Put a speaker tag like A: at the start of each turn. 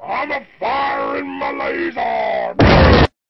A: I'm a fire in my laser.